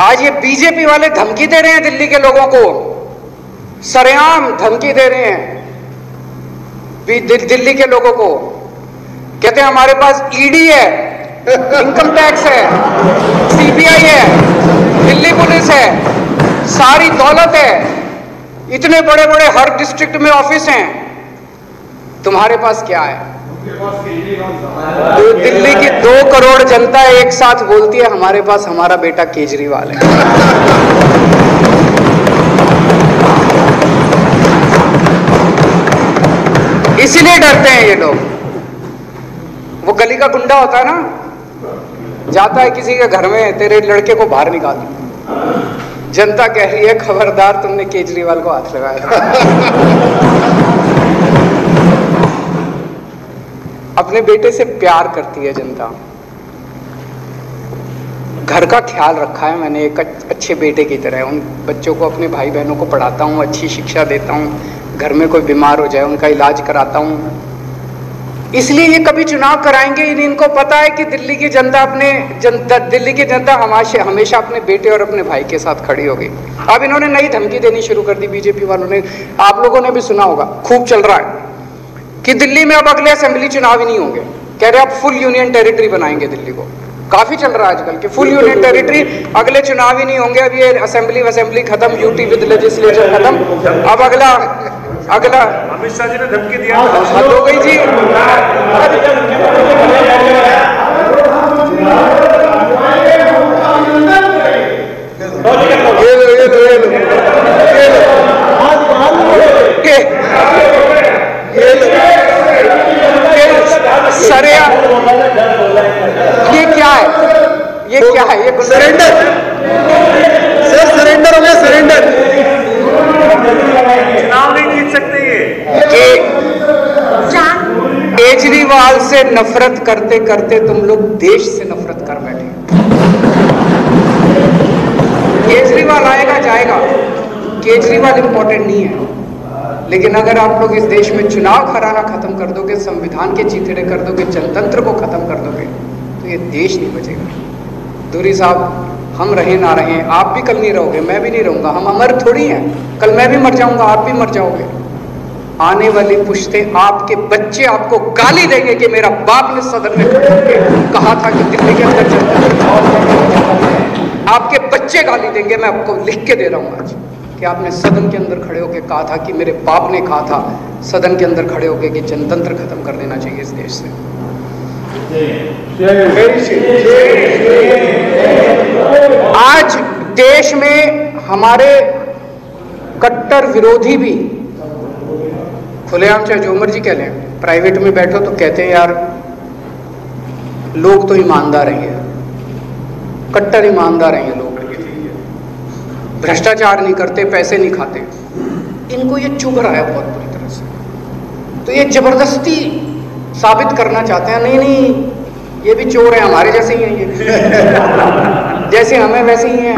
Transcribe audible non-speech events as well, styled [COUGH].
आज ये बीजेपी वाले धमकी दे रहे हैं दिल्ली के लोगों को। सरेआम धमकी दे रहे हैं दिल्ली के लोगों को। कहते हैं, हमारे पास ईडी है इनकम टैक्स है सीबीआई है, दिल्ली पुलिस है, सारी दौलत है। इतने बड़े बड़े हर डिस्ट्रिक्ट में ऑफ़िस हैं। तुम्हारे पास क्या है? तो दिल्ली की दो करोड़ जनता एक साथ बोलती है हमारे पास हमारा बेटा केजरीवाल है। इसीलिए डरते हैं ये लोग। वो गली का गुंडा होता है ना जाता है किसी के घर में तेरे लड़के को बाहर निकाल। जनता कह रही है खबरदार तुमने केजरीवाल को हाथ लगाया [LAUGHS] अपने बेटे से प्यार करती है जनता। घर का ख्याल रखा है मैंने, एक अच्छे बेटे की तरह। उन बच्चों को, अपने भाई बहनों को पढ़ाता हूँ, अच्छी शिक्षा देता हूँ, घर में कोई बीमार हो जाए, उनका इलाज कराता हूँ। इसलिए ये कभी चुनाव कराएँगे इनको पता है कि दिल्ली की जनता अपने जनता दिल्ली की जनता हमेशा हमेशा अपने बेटे और अपने भाई के साथ खड़ी होगी। अब इन्होंने नई धमकी देनी शुरू कर दी, बीजेपी वालों ने। आप लोगों ने भी सुना होगा, खूब चल रहा है। कि दिल्ली में अब अगले असेंबली चुनाव ही नहीं होंगे। कह रहे आप फुल यूनियन टेरिटरी बनाएँगे दिल्ली को। काफ़ी चल रहा है आजकल कि फुल यूनियन टेरिटरी अगले चुनाव ही नहीं होंगे। अब ये असेंबली असेंबली खत्म यूटी विद लेजिस्लेचर खत्म। अब अगला अगला। अमित शाह जी ने धमकी दिया। हद हो गई जी। ये लो ये लो ये लो। ये लो सरेया ये क्या है? ये क्या है? ये सरेंडर सर सरेंडर हो गया सरेंडर चुनाव नहीं जीत सकते ये। के- केजरीवाल से नफरत करते करते तुम लोग देश से नफरत कर बैठे। केजरीवाल आएगा जाएगा। केजरीवाल इंपॉर्टेंट नहीं है। लेकिन अगर आप लोग इस देश में चुनाव कराना खत्म कर दोगे, संविधान के चीथड़े कर दोगे, जनतंत्र को खत्म कर दोगे तो ये देश नहीं बचेगा। दूरी साहब, हम रहे ना रहे, आप भी कल नहीं रहोगे, मैं भी नहीं रहूँगा, हम अमर थोड़ी हैं। कल मैं भी मर जाऊँगा, आप भी मर जाओगे। आने वाली पुश्तें आपके बच्चे आपको गाली देंगे कि मेरा बाप ने सदन में कहा था कि दिल्ली के अंदर आपके बच्चे गाली देंगे, मैं आपको लिख के दे रहा हूँ आज। कि आपने सदन के अंदर खड़े होकर कहा था कि मेरे बाप ने कहा था, सदन के अंदर खड़े होकर कि जनतंत्र खत्म कर देना चाहिए इस देश से। आज देश में हमारे कट्टर विरोधी भी, खुलेआम चाहे जो मर्ज़ी कह लें, प्राइवेट में बैठो तो कहते हैं, यार, लोग तो ईमानदार हैं कट्टर ईमानदार हैं लोग। भ्रष्टाचार नहीं करते, पैसे नहीं खाते। इनको ये चुभ रहा है बहुत बुरी तरह से। तो ये ज़बरदस्ती साबित करना चाहते हैं, नहीं नहीं, ये भी चोर है हमारे जैसे ही हैं ये। [LAUGHS] जैसे हमें वैसे ही हैं।